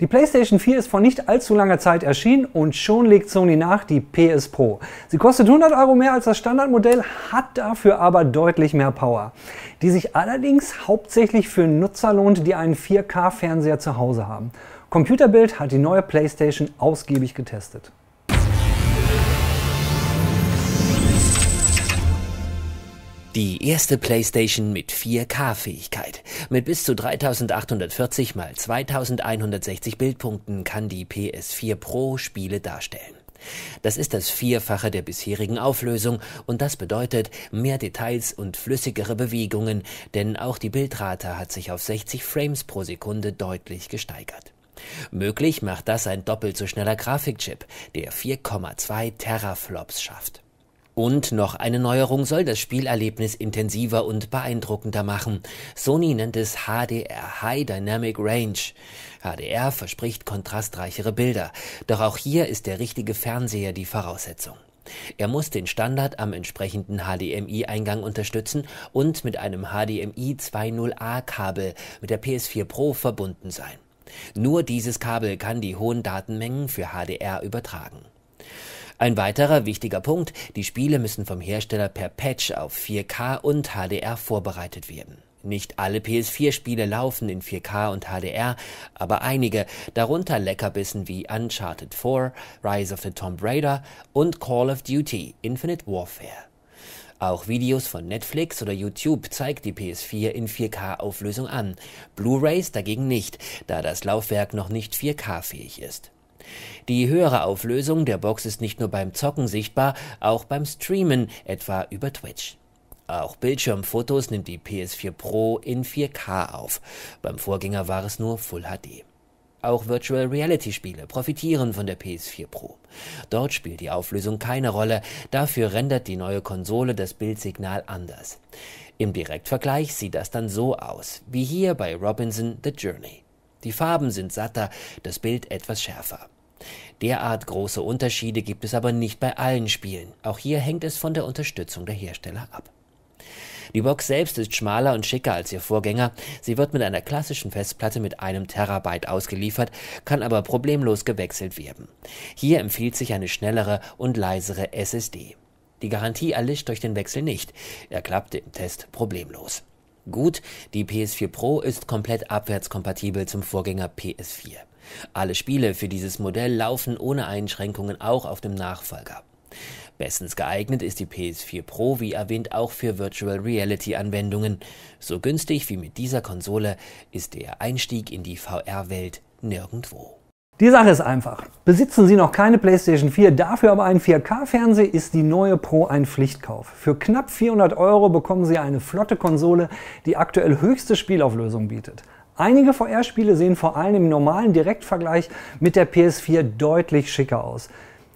Die PlayStation 4 ist vor nicht allzu langer Zeit erschienen und schon legt Sony nach die PS Pro. Sie kostet 100 Euro mehr als das Standardmodell, hat dafür aber deutlich mehr Power, die sich allerdings hauptsächlich für Nutzer lohnt, die einen 4K-Fernseher zu Hause haben. Computerbild hat die neue PlayStation ausgiebig getestet. Die erste PlayStation mit 4K-Fähigkeit. Mit bis zu 3840 x 2160 Bildpunkten kann die PS4 Pro Spiele darstellen. Das ist das Vierfache der bisherigen Auflösung und das bedeutet mehr Details und flüssigere Bewegungen, denn auch die Bildrate hat sich auf 60 Frames pro Sekunde deutlich gesteigert. Möglich macht das ein doppelt so schneller Grafikchip, der 4,2 Teraflops schafft. Und noch eine Neuerung soll das Spielerlebnis intensiver und beeindruckender machen. Sony nennt es HDR High Dynamic Range. HDR verspricht kontrastreichere Bilder, doch auch hier ist der richtige Fernseher die Voraussetzung. Er muss den Standard am entsprechenden HDMI-Eingang unterstützen und mit einem HDMI 2.0a-Kabel mit der PS4 Pro verbunden sein. Nur dieses Kabel kann die hohen Datenmengen für HDR übertragen. Ein weiterer wichtiger Punkt, die Spiele müssen vom Hersteller per Patch auf 4K und HDR vorbereitet werden. Nicht alle PS4-Spiele laufen in 4K und HDR, aber einige, darunter Leckerbissen wie Uncharted 4, Rise of the Tomb Raider und Call of Duty Infinite Warfare. Auch Videos von Netflix oder YouTube zeigt die PS4 in 4K-Auflösung an, Blu-rays dagegen nicht, da das Laufwerk noch nicht 4K-fähig ist. Die höhere Auflösung der Box ist nicht nur beim Zocken sichtbar, auch beim Streamen, etwa über Twitch. Auch Bildschirmfotos nimmt die PS4 Pro in 4K auf. Beim Vorgänger war es nur Full HD. Auch Virtual Reality Spiele profitieren von der PS4 Pro. Dort spielt die Auflösung keine Rolle, dafür rendert die neue Konsole das Bildsignal anders. Im Direktvergleich sieht das dann so aus, wie hier bei Robinson The Journey. Die Farben sind satter, das Bild etwas schärfer. Derart große Unterschiede gibt es aber nicht bei allen Spielen. Auch hier hängt es von der Unterstützung der Hersteller ab. Die Box selbst ist schmaler und schicker als ihr Vorgänger. Sie wird mit einer klassischen Festplatte mit einem Terabyte ausgeliefert, kann aber problemlos gewechselt werden. Hier empfiehlt sich eine schnellere und leisere SSD. Die Garantie erlischt durch den Wechsel nicht. Er klappte im Test problemlos. Gut, die PS4 Pro ist komplett abwärtskompatibel zum Vorgänger PS4. Alle Spiele für dieses Modell laufen ohne Einschränkungen auch auf dem Nachfolger. Bestens geeignet ist die PS4 Pro, wie erwähnt, auch für Virtual Reality Anwendungen. So günstig wie mit dieser Konsole ist der Einstieg in die VR-Welt nirgendwo. Die Sache ist einfach. Besitzen Sie noch keine PlayStation 4, dafür aber einen 4K-Fernseher, ist die neue Pro ein Pflichtkauf. Für knapp 400 Euro bekommen Sie eine flotte Konsole, die aktuell höchste Spielauflösung bietet. Einige VR-Spiele sehen vor allem im normalen Direktvergleich mit der PS4 deutlich schicker aus.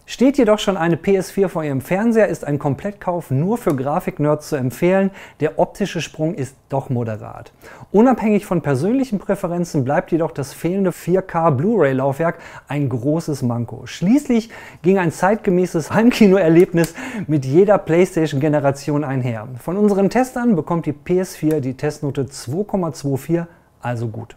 Steht jedoch schon eine PS4 vor Ihrem Fernseher, ist ein Komplettkauf nur für Grafiknerds zu empfehlen. Der optische Sprung ist doch moderat. Unabhängig von persönlichen Präferenzen bleibt jedoch das fehlende 4K Blu-ray-Laufwerk ein großes Manko. Schließlich ging ein zeitgemäßes Heimkinoerlebnis mit jeder PlayStation-Generation einher. Von unseren Testern bekommt die PS4 die Testnote 2,24, also gut.